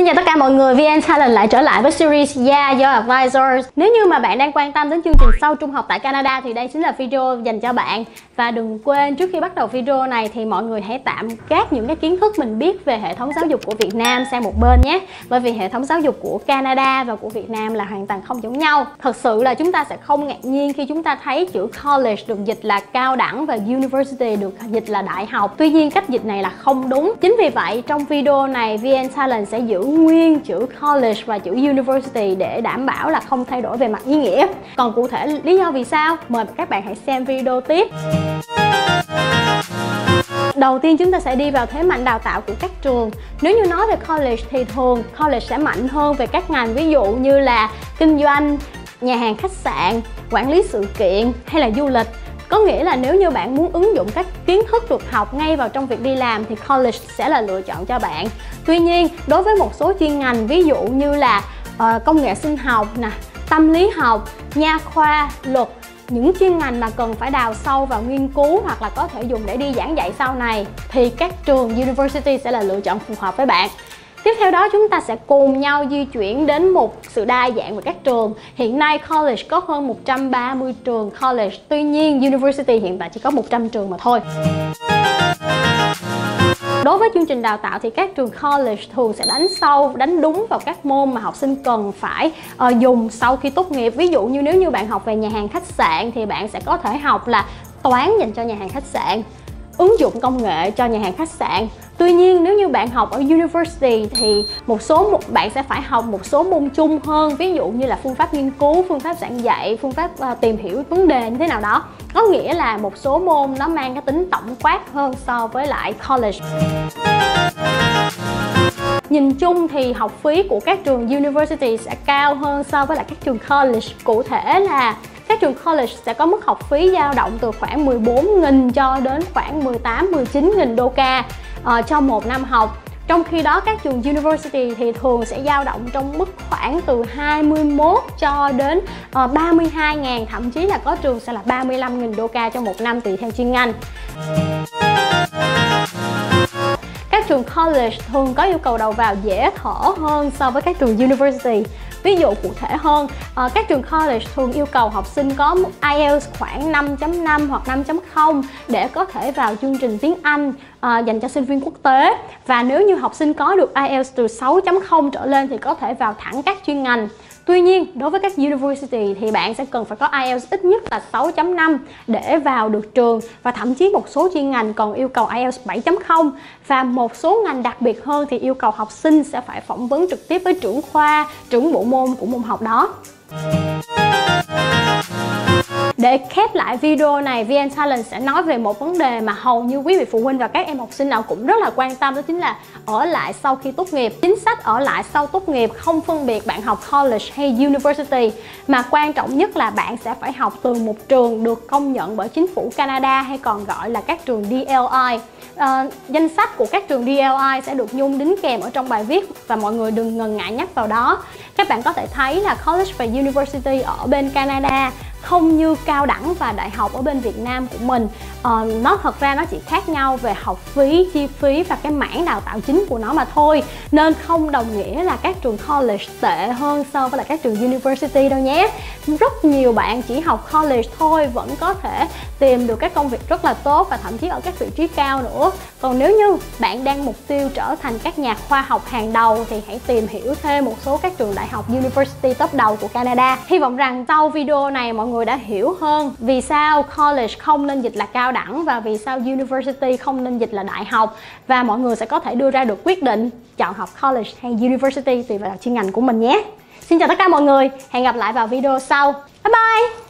Xin chào tất cả mọi người, VN Talent lại trở lại với series Yeah Your Advisors. Nếu như mà bạn đang quan tâm đến chương trình sau trung học tại Canada thì đây chính là video dành cho bạn. Và đừng quên trước khi bắt đầu video này thì mọi người hãy tạm gác những cái kiến thức mình biết về hệ thống giáo dục của Việt Nam sang một bên nhé. Bởi vì hệ thống giáo dục của Canada và của Việt Nam là hoàn toàn không giống nhau. Thật sự là chúng ta sẽ không ngạc nhiên khi chúng ta thấy chữ college được dịch là cao đẳng và university được dịch là đại học. Tuy nhiên cách dịch này là không đúng. Chính vì vậy trong video này VN Talent sẽ giữ nguyên chữ college và chữ university để đảm bảo là không thay đổi về mặt ý nghĩa. Còn cụ thể lý do vì sao mời các bạn hãy xem video tiếp. Đầu tiên chúng ta sẽ đi vào thế mạnh đào tạo của các trường. Nếu như nói về college thì thường college sẽ mạnh hơn về các ngành ví dụ như là kinh doanh, nhà hàng khách sạn, quản lý sự kiện hay là du lịch có nghĩa là nếu như bạn muốn ứng dụng các kiến thức được học ngay vào trong việc đi làm thì college sẽ là lựa chọn cho bạn. Tuy nhiên đối với một số chuyên ngành ví dụ như là uh, công nghệ sinh học nè tâm lý học nha khoa luật những chuyên ngành mà cần phải đào sâu vào nghiên cứu hoặc là có thể dùng để đi giảng dạy sau này thì các trường university sẽ là lựa chọn phù hợp với bạn. Tiếp theo đó chúng ta sẽ cùng nhau di chuyển đến một sự đa dạng về các trường. Hiện nay college có hơn 130 trường college, tuy nhiên university hiện tại chỉ có 100 trường mà thôi. Đối với chương trình đào tạo thì các trường college thường sẽ đánh sâu, đánh đúng vào các môn mà học sinh cần phải uh, dùng sau khi tốt nghiệp. Ví dụ như nếu như bạn học về nhà hàng khách sạn thì bạn sẽ có thể học là toán dành cho nhà hàng khách sạn, ứng dụng công nghệ cho nhà hàng khách sạn Tuy nhiên nếu như bạn học ở university thì một số một bạn sẽ phải học một số môn chung hơn ví dụ như là phương pháp nghiên cứu, phương pháp giảng dạy, phương pháp uh, tìm hiểu vấn đề như thế nào đó. Có nghĩa là một số môn nó mang cái tính tổng quát hơn so với lại college. Nhìn chung thì học phí của các trường university sẽ cao hơn so với lại các trường college. Cụ thể là các trường college sẽ có mức học phí dao động từ khoảng 14.000 cho đến khoảng 18 19.000 đô ca uh, cho một năm học. Trong khi đó các trường university thì thường sẽ dao động trong mức khoảng từ 21 cho đến ờ, uh, 32 ngàn thậm chí là có trường sẽ là 35 nghìn đô ca cho một năm tùy theo chuyên ngành. Các trường college thường có yêu cầu đầu vào dễ thở hơn so với các trường university. Ví dụ cụ thể hơn, à, các trường college thường yêu cầu học sinh có IELTS khoảng 5.5 hoặc 5.0 để có thể vào chương trình tiếng Anh à, dành cho sinh viên quốc tế. Và nếu như học sinh có được IELTS từ 6.0 trở lên thì có thể vào thẳng các chuyên ngành. Tuy nhiên, đối với các university thì bạn sẽ cần phải có IELTS ít nhất là 6.5 để vào được trường và thậm chí một số chuyên ngành còn yêu cầu IELTS 7.0 và một số ngành đặc biệt hơn thì yêu cầu học sinh sẽ phải phỏng vấn trực tiếp với trưởng khoa, trưởng bộ môn của môn học đó. Để khép lại video này, VN Talent sẽ nói về một vấn đề mà hầu như quý vị phụ huynh và các em học sinh nào cũng rất là quan tâm đó chính là ở lại sau khi tốt nghiệp. Chính sách ở lại sau tốt nghiệp không phân biệt bạn học college hay university mà quan trọng nhất là bạn sẽ phải học từ một trường được công nhận bởi chính phủ Canada hay còn gọi là các trường DLI. À, ờ, danh sách của các trường DLI sẽ được nhung đính kèm ở trong bài viết và mọi người đừng ngần ngại nhắc vào đó. Các bạn có thể thấy là college và university ở bên Canada không như cao đẳng và đại học ở bên Việt Nam của mình uh, nó thật ra nó chỉ khác nhau về học phí chi phí và cái mảng đào tạo chính của nó mà thôi. Nên không đồng nghĩa là các trường college tệ hơn so với là các trường university đâu nhé. Rất nhiều bạn chỉ học college thôi vẫn có thể tìm được các công việc rất là tốt và thậm chí ở các vị trí cao nữa. Còn nếu như bạn đang mục tiêu trở thành các nhà khoa học hàng đầu thì hãy tìm hiểu thêm một số các trường đại học university top đầu của Canada. Hy vọng rằng sau video này mọi người đã hiểu hơn vì sao college không nên dịch là cao cao đẳng và vì sao university không nên dịch là đại học và mọi người sẽ có thể đưa ra được quyết định chọn học college hay university tùy vào chuyên ngành của mình nhé Xin chào tất cả mọi người, hẹn gặp lại vào video sau. Bye bye!